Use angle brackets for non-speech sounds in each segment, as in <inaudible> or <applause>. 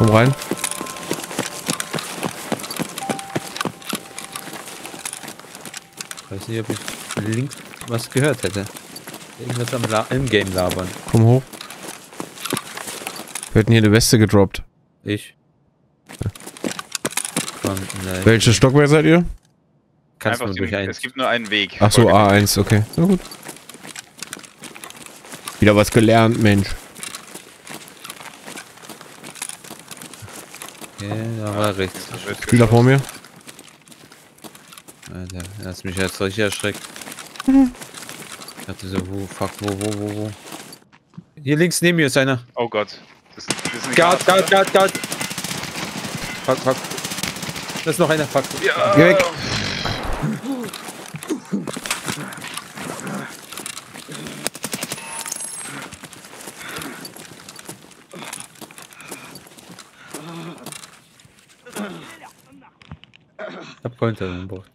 Komm rein. Weiß nicht, ob ich links was gehört hätte. Irgendwas am La im Game labern. Komm hoch. Wir hätten hier eine Weste gedroppt. Ich. Komm, nein. Welches Stockwerk seid ihr? Kannst Einfach du durch einen. es gibt nur einen Weg. Ach so, Folge dem. A1, okay. Na gut. Wieder was gelernt, Mensch. Okay, da war rechts. Spieler vor mir. Alter, hast mich jetzt richtig erschreckt. Ich dachte so, wo, fuck, wo, wo, wo, wo. Hier links neben mir ist einer. Oh Gott. Das, das ist ein Guard, guard, guard, guard. Fuck, fuck. Da ist noch einer, fuck. Ja. Geh weg. An Bord.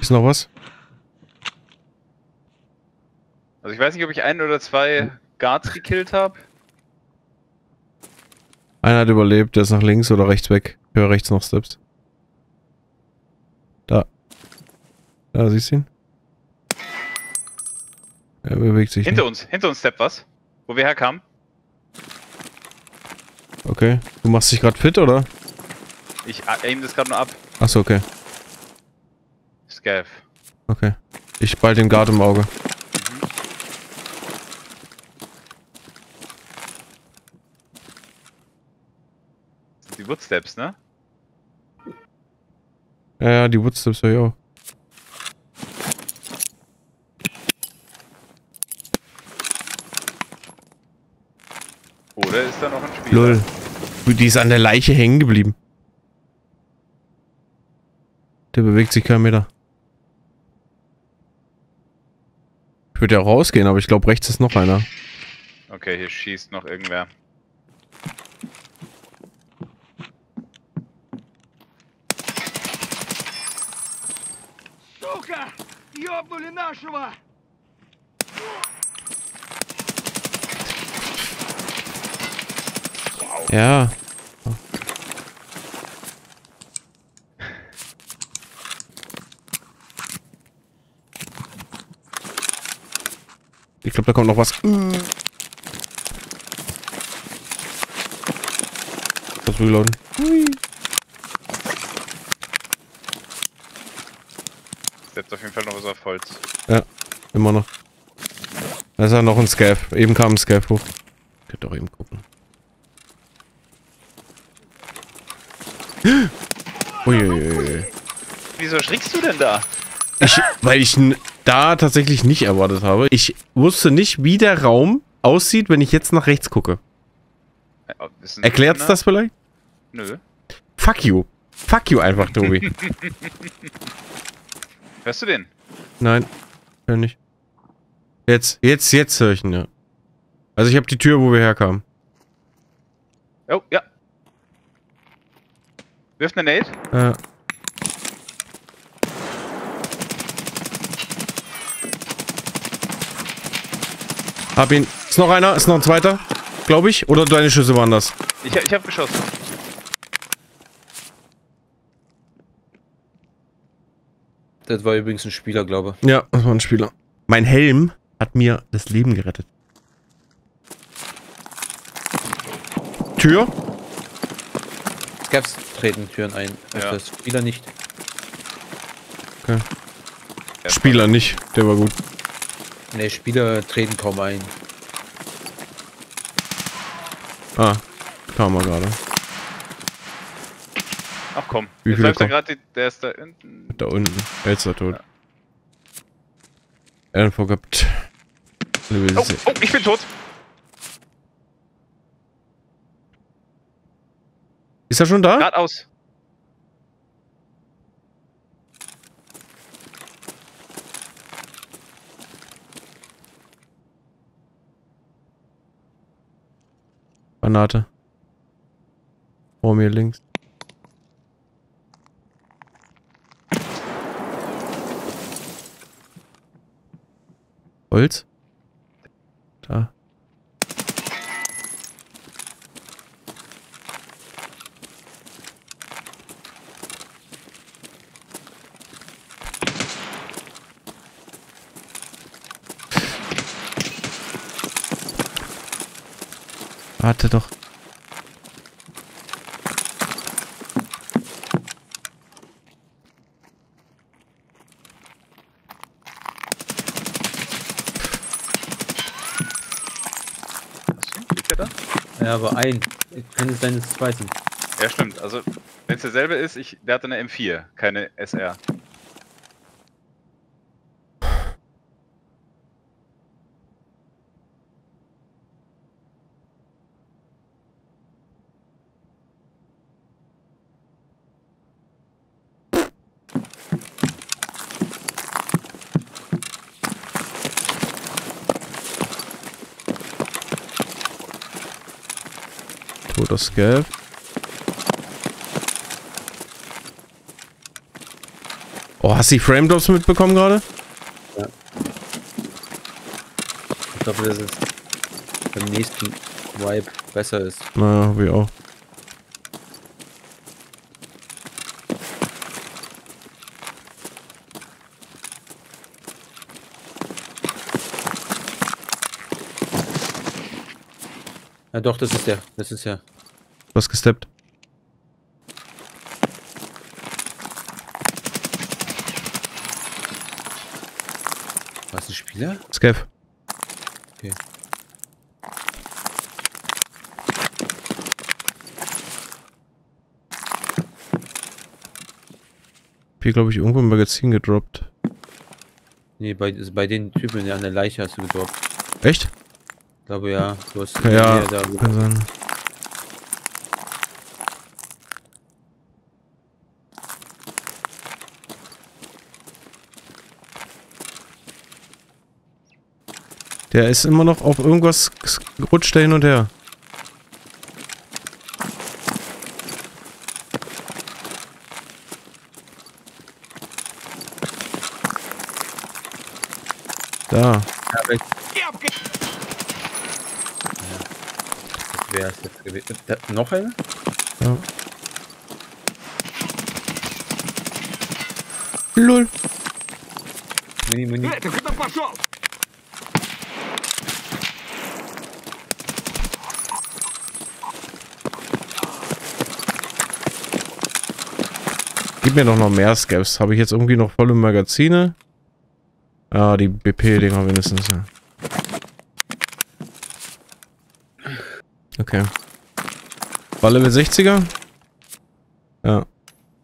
Ist noch was? Also ich weiß nicht, ob ich ein oder zwei Guards gekillt habe. Einer hat überlebt, der ist nach links oder rechts weg. Ich höre rechts noch Steps. Da. Da, siehst du ihn? Er bewegt sich Hinter nicht. uns, hinter uns steppt was. Wo wir herkamen. Okay. Du machst dich gerade fit, oder? Ich aim das gerade nur ab. Achso, okay. Scav. Okay. Ich bald den Guard im Auge. Die Woodsteps, ne? Ja, ja, die Woodsteps höre ich auch. Oder ist da noch ein Spieler? Lol. Die ist an der Leiche hängen geblieben. Der bewegt sich keinen Meter. Ich würde ja rausgehen, aber ich glaube, rechts ist noch einer. Okay, hier schießt noch irgendwer. Сука! Ёбнули нашего! Ja. Ich glaube, da kommt noch was. Das reloaden. Steppt auf jeden Fall noch was auf Holz. Ja, immer noch. Da ist ja noch ein Scav. Eben kam ein Scav hoch. Ich könnte doch eben gucken. <gasps> Uiuiui. Wieso schrickst du denn da? Ich, weil ich da tatsächlich nicht erwartet habe. Ich wusste nicht, wie der Raum aussieht, wenn ich jetzt nach rechts gucke. Äh, ein Erklärt's das vielleicht? Nö. Fuck you. Fuck you einfach, Tobi. <laughs> Hörst du den? Nein, hör nicht. Jetzt, jetzt, jetzt höre ich ihn, ja. Also ich habe die Tür, wo wir herkamen. Oh, ja. Wirft eine Nate. Äh, hab ihn. Ist noch einer? Ist noch ein zweiter? Glaube ich. Oder deine Schüsse waren das? Ich, ich hab geschossen. Das war übrigens ein Spieler, glaube Ja, das war ein Spieler. Mein Helm hat mir das Leben gerettet. Tür? ich. Scavs treten Türen ein. Ja. Das Spieler nicht. Ja, Spieler nicht. Der war gut. Ne, Spieler treten kaum ein. Ah, kam er gerade. Ach komm. Wie Jetzt läuft kommen? gerade, der ist da hinten. Da unten. Er ist da tot. Info gehabt. Oh, oh, ich bin tot. Ist er schon da? Geradeaus. Granate. Vor mir links. Holz? Da. Warte doch. Hast du? Liegt der da? Ja, aber ein. Kann es sein, dass es zwei sind. Ja, stimmt. Also, wenn es derselbe ist, ich, der hat eine M4, keine SR. Toter Scav. Oh, hast du die Frame Drops mitbekommen gerade? Ich glaube, dass es beim nächsten Vibe besser ist. Na, wie auch. Ja doch, das ist der. Das ist ja. Was gesteppt. Was ein Spieler? Scav. Okay. Hier, glaube ich, irgendwo ein Magazin gedroppt. Nee, bei, ist bei den Typen an der Leiche hast du gedroppt. Echt? Glaube ja. Du hast Ja, da, kann sein. Der ist immer noch auf irgendwas rutscht der hin und her. Da. ja, weg. Ich hab ge Wer ist jetzt gewesen. Da, noch eine? Ja. Lull. Mini, mini. Gib mir doch noch mehr Scaps. Habe ich jetzt irgendwie noch volle Magazine? Ah, die BP-Dinger wenigstens. Ja. Okay. War Level 60er? Ja.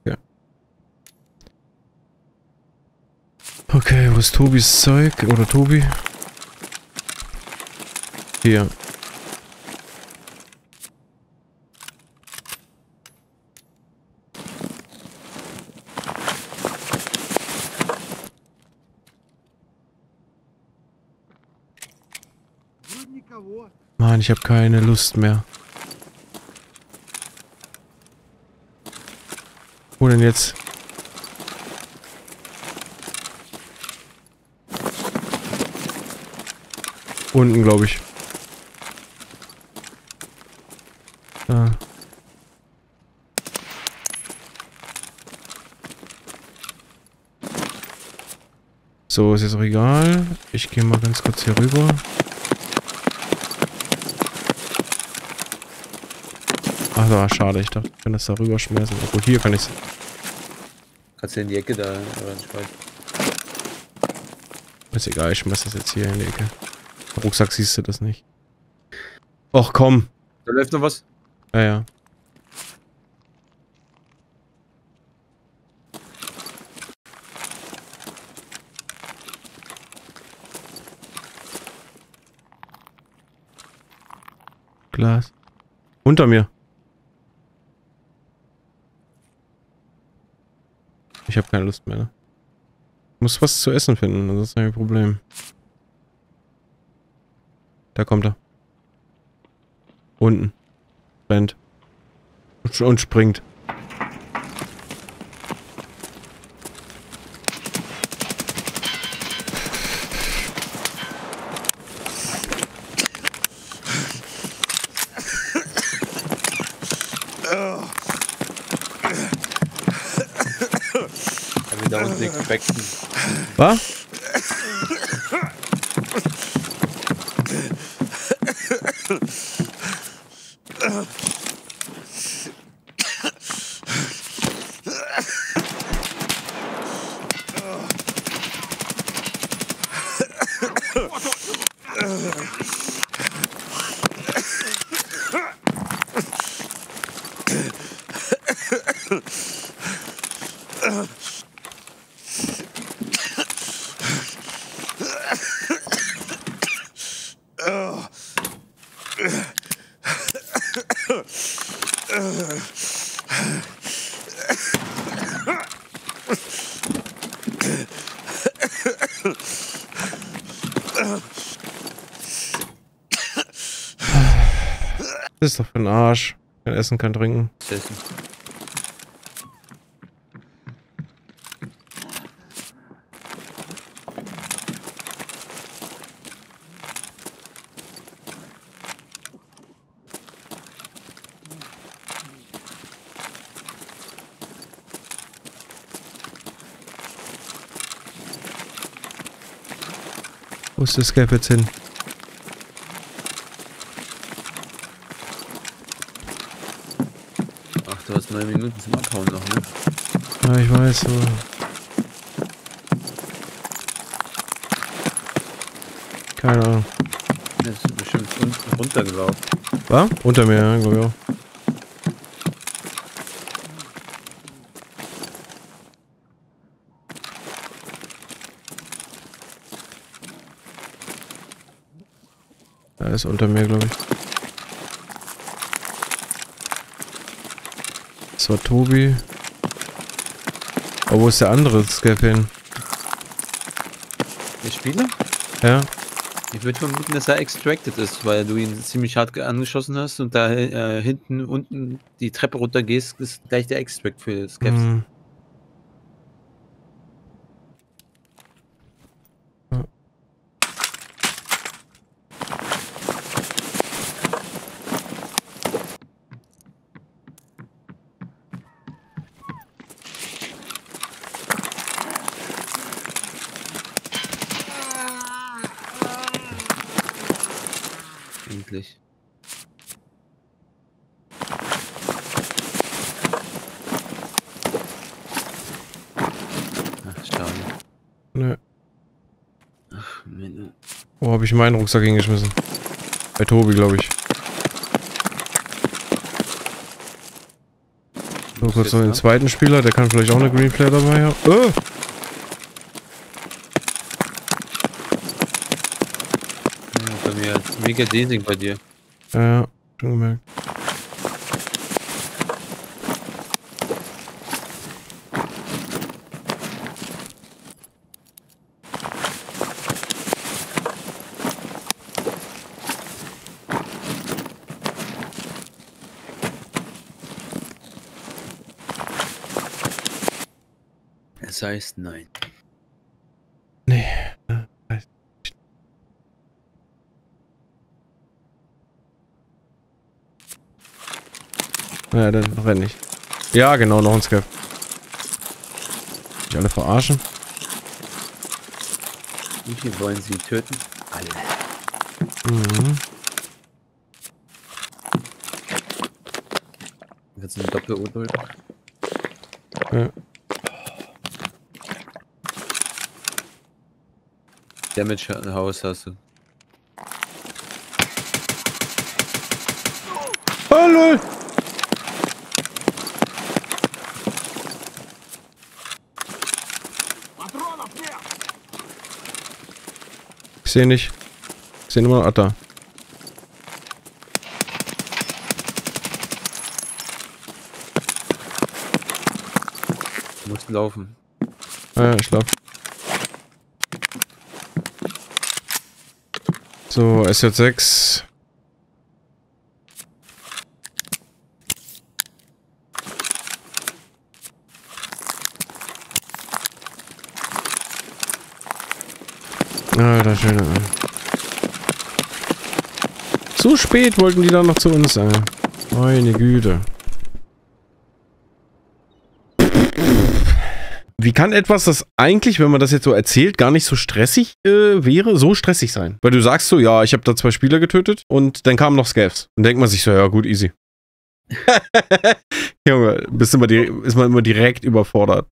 Okay. Okay, wo ist Tobis Zeug? Oder Tobi? Hier. Mann, ich habe keine Lust mehr. Wo denn jetzt? Unten, glaube ich. Da. So, ist jetzt auch egal. Ich gehe mal ganz kurz hier rüber. Ach, war schade. Ich dachte, ich kann das da rüber schmeißen. Obwohl, hier kann ich Kannst du in die Ecke da reinschmeißen. Ist egal, ich schmeiß das jetzt hier in die Ecke. Im Rucksack siehst du das nicht. Och, komm. Da läuft noch was. Ja, ja. Glas. Unter mir. Ich habe keine Lust mehr. Ne? Muss was zu essen finden, das ist ein Problem. Da kommt er. Unten. Rennt. Und springt. da unten nichts. Was? Ugh. <laughs> Das ist doch für ein Arsch. Kein Essen, kein Trinken. Essen. Wo ist das Gap jetzt hin? Du hast neun Minuten zum Abhauen noch, ne? Ja, ich weiß, aber... Keine Ahnung. Das ist bestimmt runtergelaufen. War? Unter mir, ja, glaube ich auch. Er ist unter mir, glaube ich. Das war Tobi. Oh, wo ist der andere Scap hin? Der Spieler? Ja? Ich würde vermuten, dass er extracted ist, weil du ihn ziemlich hart ge- angeschossen hast und da äh, hinten unten die Treppe runter gehst, ist gleich der Extract für Scaps. Hm. Endlich. Ach, schade. Nö. Meine- Wo habe ich meinen Rucksack hingeschmissen? Bei Tobi, glaube ich. So, kurz noch den zweiten Spieler, der kann vielleicht auch eine Green Flare dabei haben. Oh! Bei mir mega Desing bei dir. Ja, schon gemerkt. Es heißt nein. Nee. nicht. Ja, dann renn ich. Ja, genau, noch ein Scap. Die alle verarschen. Wie viel wollen sie töten? Alle. Mhm. Jetzt ein doppel -O Ja. Damage Haus hast du. Oh. Ich sehe nicht. Ich sehe nur mal Atta. Du musst laufen. Ah, ja, ich laufe. So, SJ6. Alter Schöne. So spät wollten die dann noch zu uns sein. Meine Güte. Wie kann etwas, das eigentlich, wenn man das jetzt so erzählt, gar nicht so stressig äh, wäre, so stressig sein? Weil du sagst so, ja, ich habe da zwei Spieler getötet und dann kamen noch Scavs. Dann denkt man sich so, ja gut, easy. <laughs> Junge, bist immer ist man immer direkt überfordert.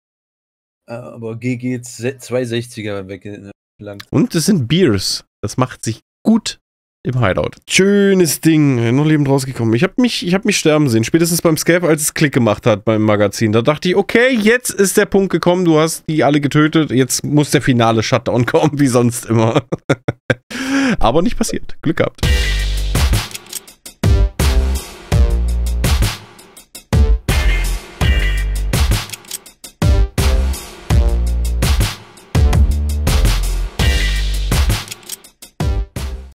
Äh, Aber GG 260er weg. Lang. Und es sind Beers. Das macht sich gut im Hideout. Schönes Ding. Noch lebend rausgekommen. Ich habe mich, ich hab mich sterben sehen. Spätestens beim Scav, als es Klick gemacht hat beim Magazin. Da dachte ich, okay, jetzt ist der Punkt gekommen. Du hast die alle getötet. Jetzt muss der finale Shutdown <laughs> kommen, wie sonst immer. <laughs> Aber nicht passiert. Glück gehabt.